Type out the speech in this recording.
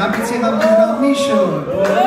pekné napitie vám vyhral Mišo. Skvelá